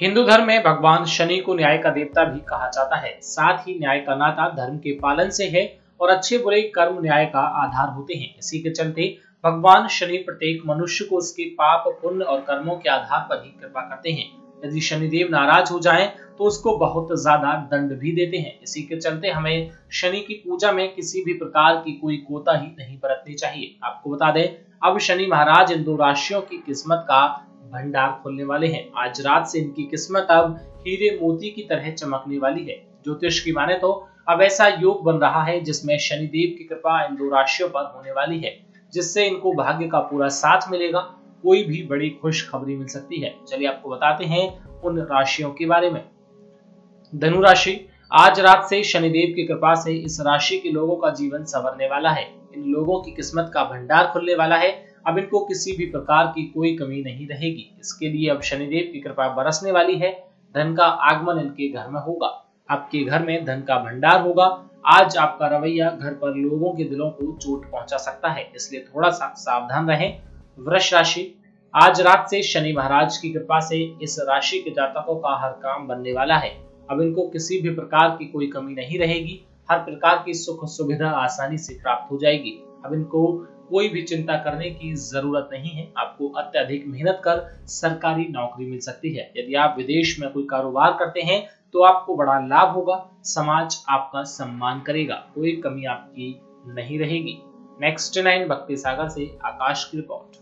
हिंदू धर्म में भगवान शनि को न्याय का देवता भी कहा जाता है। साथ ही न्याय का नाता धर्म के पालन से है और अच्छे बुरे कर्म न्याय का आधार होते हैं। इसी के चलते भगवान शनि प्रत्येक मनुष्य को उसके पाप, पुण्य और कर्मों के आधार पर ही कृपा करते हैं। यदि शनिदेव नाराज़ हो जाएँ तो उसको बहुत ज़्यादा दंड भी देते हैं। इसी के चलते हमें शनि की पूजा में किसी भी प्रकार की कोई कोता ही नहीं बरतनी चाहिए। आपको बता दें, अब शनि महाराज इन दो राशियों की किस्मत का भंडार खोलने वाले हैं। आज रात से इनकी किस्मत अब हीरे मोती की तरह चमकने वाली है। ज्योतिष की माने तो अब ऐसा योग बन रहा है जिसमें शनिदेव की कृपा इन दो राशियों पर होने वाली है, जिससे इनको भाग्य का पूरा साथ मिलेगा। कोई भी बड़ी खुश खबरी मिल सकती है। चलिए आपको बताते हैं उन राशियों के बारे में। धनु राशि, आज रात से शनिदेव की कृपा से इस राशि के लोगों का जीवन संवरने वाला है। इन लोगों की किस्मत का भंडार खुलने वाला है। अब इनको किसी भी प्रकार की कोई कमी नहीं रहेगी। इसके लिए अब शनिदेव की कृपा बरसने वाली है। धन का आगमन इनके घर में होगा। आपके घर में धन का भंडार होगा। आज आपका रवैया घर पर लोगों के दिलों को चोट पहुँचा सकता है। इसलिए थोड़ा सा सावधान रहें। वृक्ष राशि। आज रात से शनि महाराज की कृपा से इस राशि के जातकों का हर काम बनने वाला है। अब इनको किसी भी प्रकार की कोई कमी नहीं रहेगी। हर प्रकार की सुख सुविधा आसानी से प्राप्त हो जाएगी। अब इनको कोई भी चिंता करने की ज़रूरत नहीं है। आपको अत्यधिक मेहनत कर सरकारी नौकरी मिल सकती है। यदि आप विदेश में कोई कारोबार करते हैं तो आपको बड़ा लाभ होगा। समाज आपका सम्मान करेगा। कोई कमी आपकी नहीं रहेगी। नेक्स्ट नाइन भक्ति सागर से आकाश की रिपोर्ट।